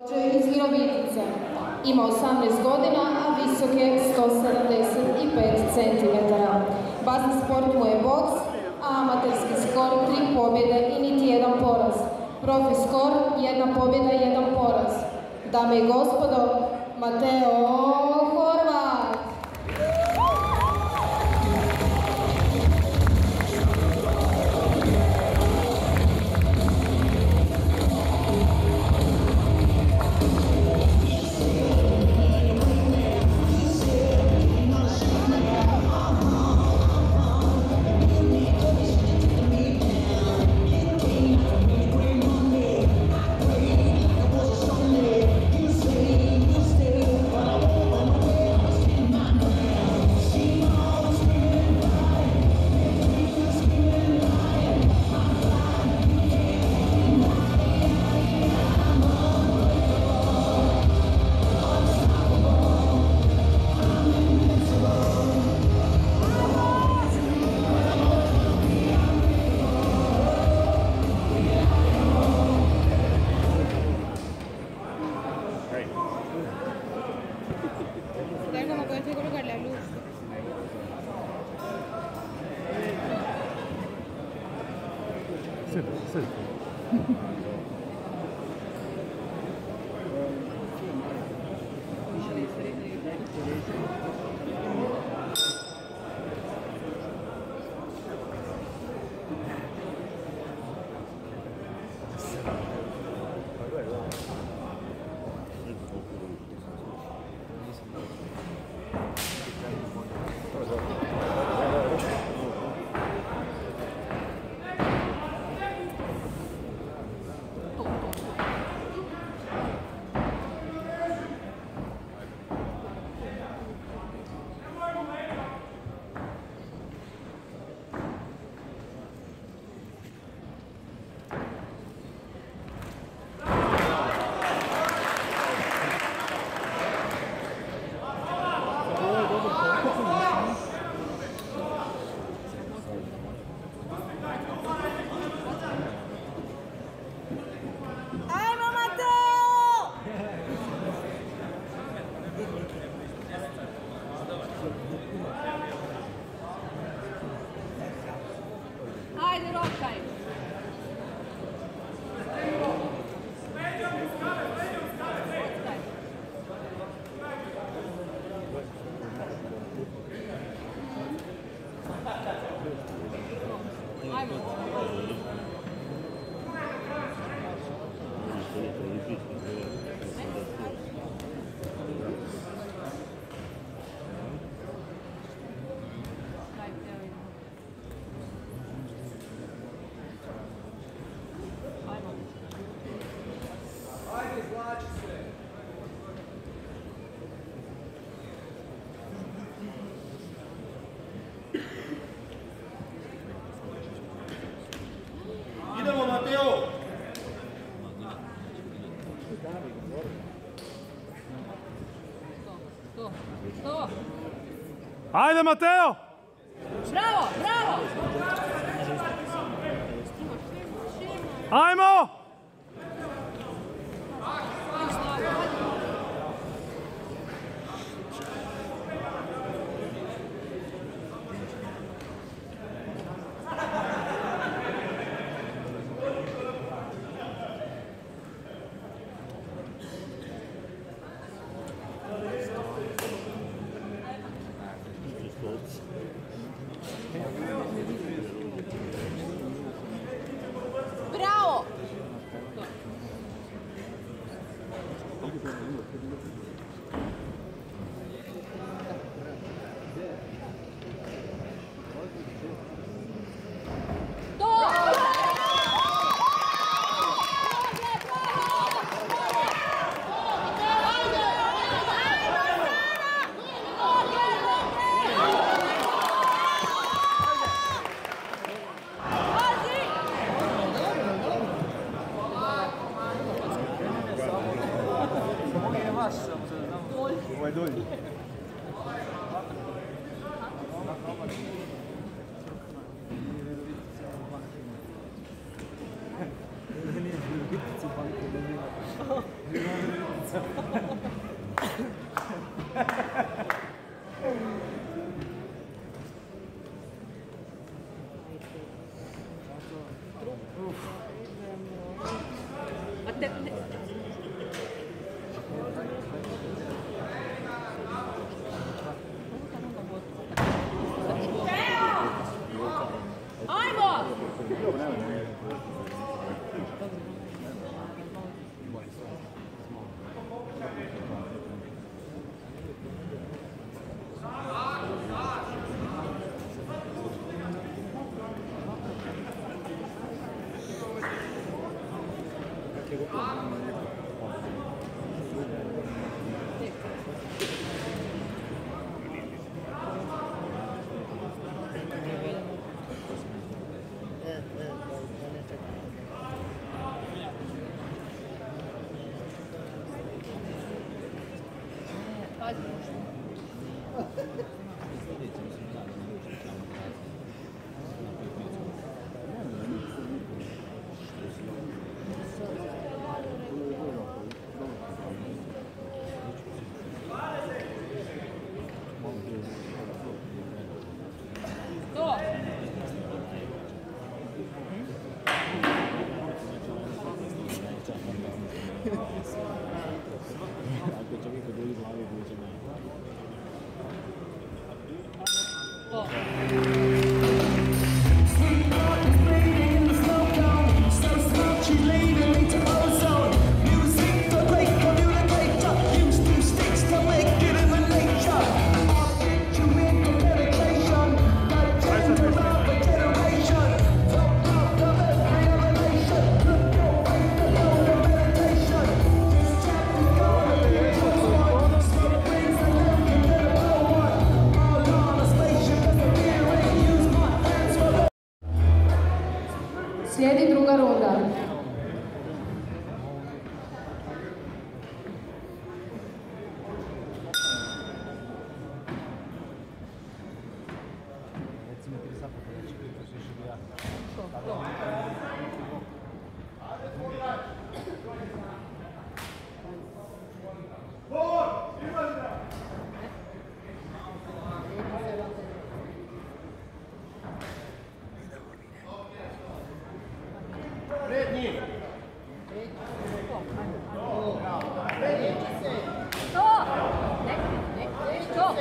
iz. Ima 18 godina, a visok je 175 cm. Bazni sport mu je boks, a amaterski skor 3 pobjede i niti jedan poraz. Profi skor, jedna pobjeda i jedan poraz. Dame i gospodo, Mateo To, to. Ajde Mateo! Bravo, bravo! Ajmo!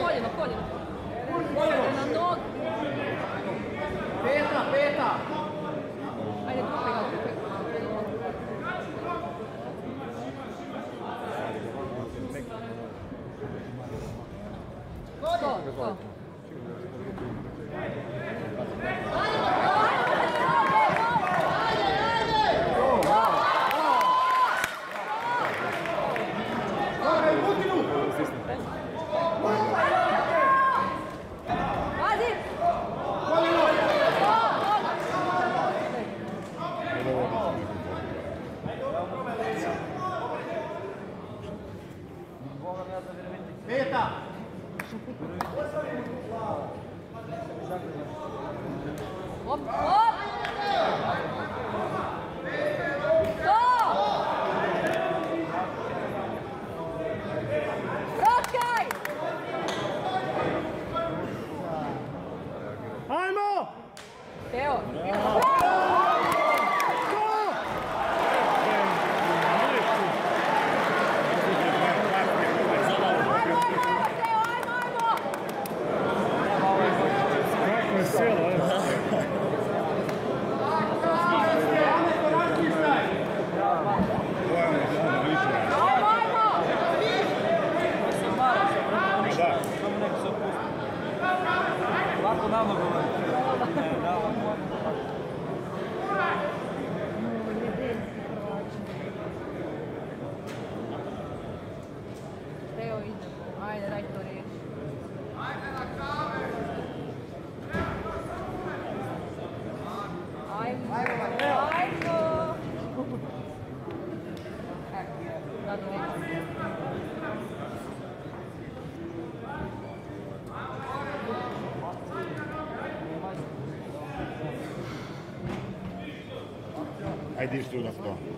Koljeno, koljeno. Na nogu. Peta, peta! 업! 업! 어? 어? Lako nama govori. Teo ide. Ajde, daj ajmo! Da, Aí destruiu a.